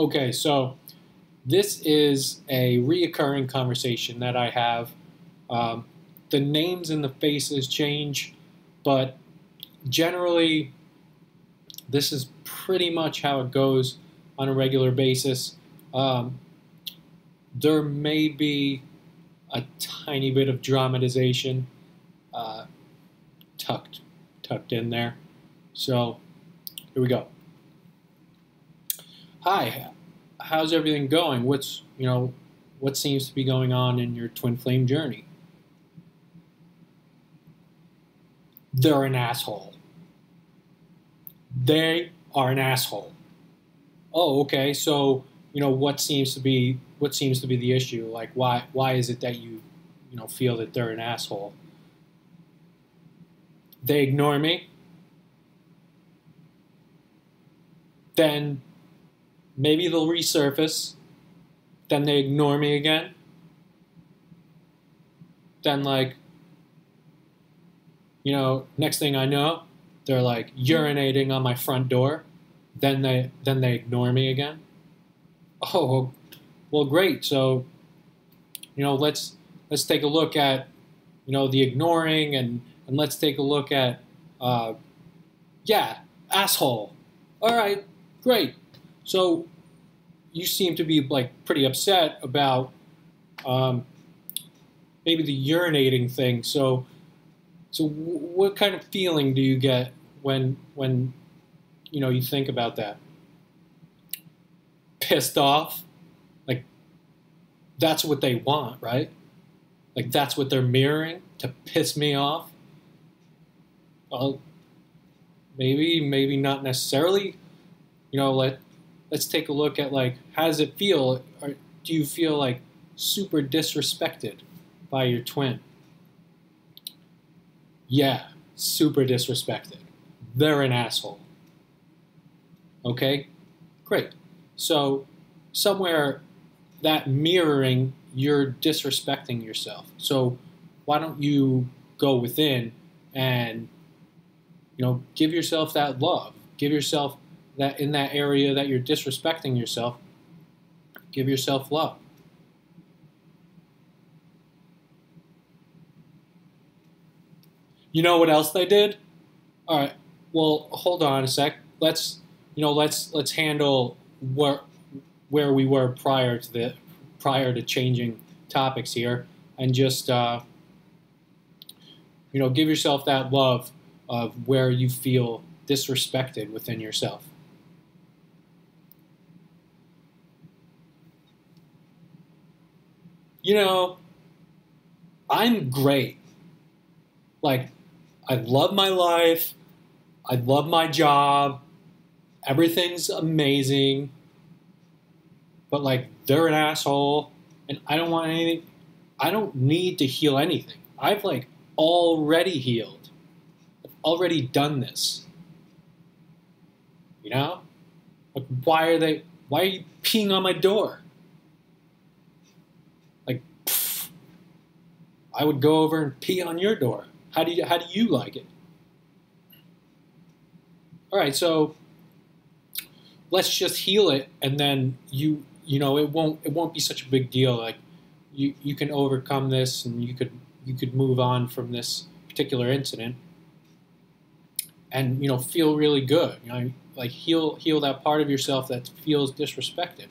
Okay, so this is a reoccurring conversation that I have. Um, the names and the faces change, but generally, this is pretty much how it goes on a regular basis. Um, there may be a tiny bit of dramatization uh, tucked tucked in there. So here we go. Hi, how's everything going? What's you know what seems to be going on in your twin flame journey? They're an asshole. They are an asshole. Oh, okay. So you know what seems to be what seems to be the issue? Like why why is it that you you know feel that they're an asshole? They ignore me. Then maybe they'll resurface. Then they ignore me again. Then like you know, next thing I know, they're like urinating on my front door. Then they then they ignore me again. Oh, well, great. So, you know, let's let's take a look at you know the ignoring and and let's take a look at uh, yeah, asshole. All right, great. So you seem to be like pretty upset about um, maybe the urinating thing. So so what kind of feeling do you get when when you know you think about that? Pissed off? Like that's what they want, right? Like that's what they're mirroring to piss me off. Well, maybe, maybe not necessarily. You know, let let's take a look at like how does it feel? Or do you feel like super disrespected by your twin? Yeah, super disrespected. They're an asshole. Okay? Great. So, somewhere that mirroring, you're disrespecting yourself. So, why don't you go within and, you know, give yourself that love? Give yourself that in that area that you're disrespecting yourself, give yourself love. You know what else they did? All right. Well, hold on a sec. Let's you know let's let's handle where where we were prior to the prior to changing topics here, and just uh, you know give yourself that love of where you feel disrespected within yourself. You know, I'm great. Like I love my life. I love my job. Everything's amazing. But like they're an asshole and I don't want anything I don't need to heal anything. I've like already healed. I've already done this. You know? Like why are they why are you peeing on my door? Like pff, I would go over and pee on your door. How do you how do you like it? All right, so let's just heal it, and then you you know it won't it won't be such a big deal. Like you you can overcome this, and you could you could move on from this particular incident, and you know feel really good. You know, like heal heal that part of yourself that feels disrespected.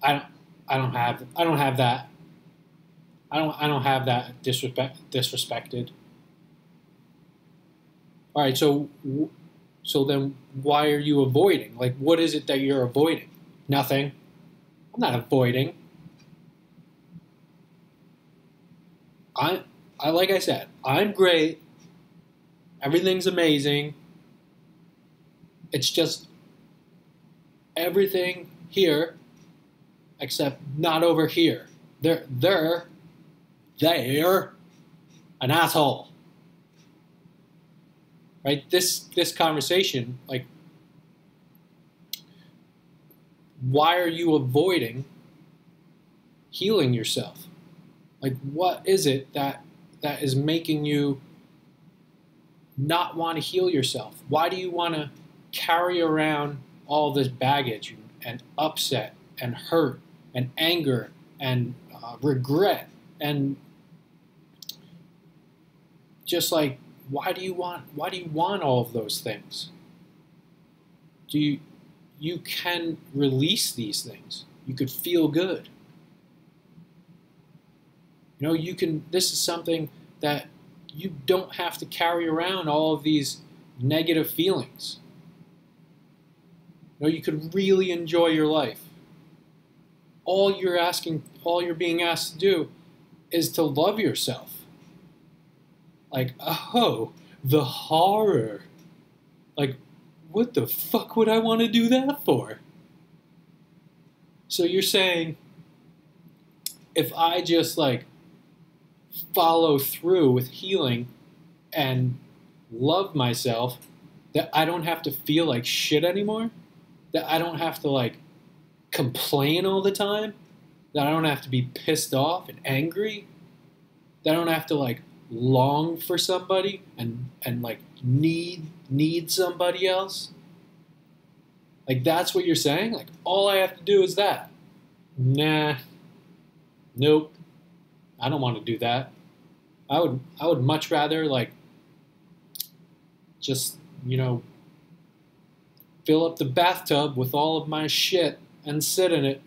I don't I don't have I don't have that I don't I don't have that disrespect disrespected. All right, so so then why are you avoiding? Like what is it that you're avoiding? Nothing. I'm not avoiding. I I like I said, I'm great. Everything's amazing. It's just everything here except not over here. They're they're they're an asshole. Right? This this conversation, like why are you avoiding healing yourself? Like what is it that that is making you not want to heal yourself? Why do you want to carry around all this baggage and upset and hurt and anger and uh, regret and just like why do you want why do you want all of those things? Do you you can release these things. You could feel good. You know you can this is something that you don't have to carry around all of these negative feelings. You know you could really enjoy your life. All you're asking all you're being asked to do is to love yourself like, oh, the horror. Like, what the fuck would I want to do that for? So you're saying if I just like follow through with healing and love myself, that I don't have to feel like shit anymore? That I don't have to like complain all the time? That I don't have to be pissed off and angry? That I don't have to like long for somebody and and like need need somebody else? Like that's what you're saying? Like all i have to do is that? Nah. Nope. I don't want to do that. I would i would much rather like just you know fill up the bathtub with all of my shit and sit in it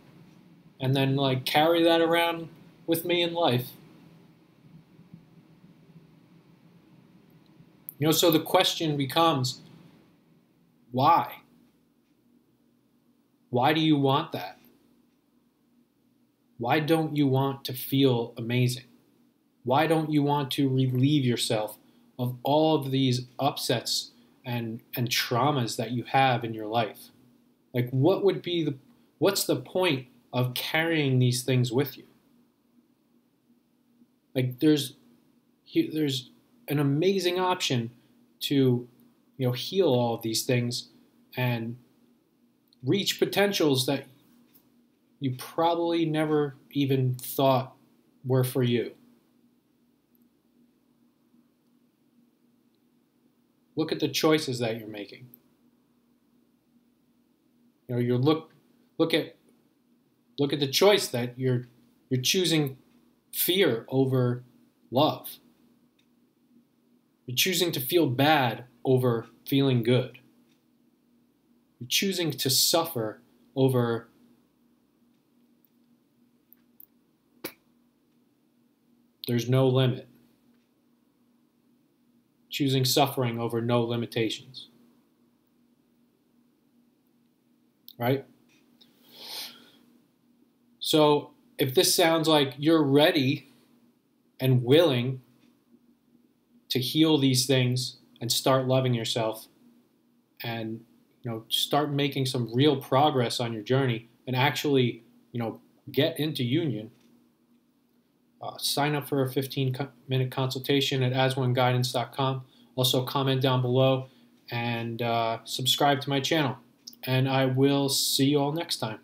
and then like carry that around with me in life You know, so the question becomes why? Why do you want that? Why don't you want to feel amazing? Why don't you want to relieve yourself of all of these upsets and, and traumas that you have in your life? Like, what would be the, what's the point of carrying these things with you? Like, there's, there's an amazing option to you know heal all of these things and reach potentials that you probably never even thought were for you. Look at the choices that you're making. You know, you look look at look at the choice that you're you're choosing fear over love. You're choosing to feel bad over feeling good. You're choosing to suffer over there's no limit. Choosing suffering over no limitations. Right? So, if this sounds like you're ready and willing to heal these things and start loving yourself and you know start making some real progress on your journey and actually you know get into union uh, sign up for a 15 minute consultation at asoneguidance.com also comment down below and uh, subscribe to my channel. And i will see you all next time